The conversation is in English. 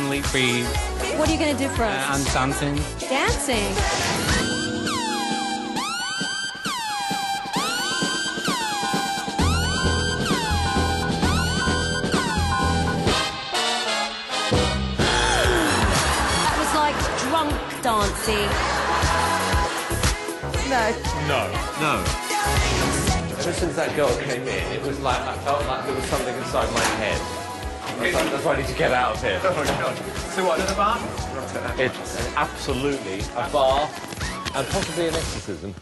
manly free What are you going to do for us? uh, and dancing. Dancing. That was like drunk dancing. No. No. No. Ever since that girl came in, it was like I felt like there was something inside my head. That's why I need to get out of here. Oh god. So what, another bar? It's absolutely a bar and possibly an exorcism.